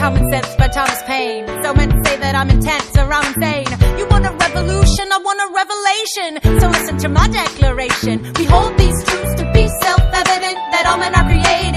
Common Sense by Thomas Paine. So men say that I'm intense or I'm insane. You want a revolution, I want a revelation. So listen to my declaration. We hold these truths to be self-evident that all men are created.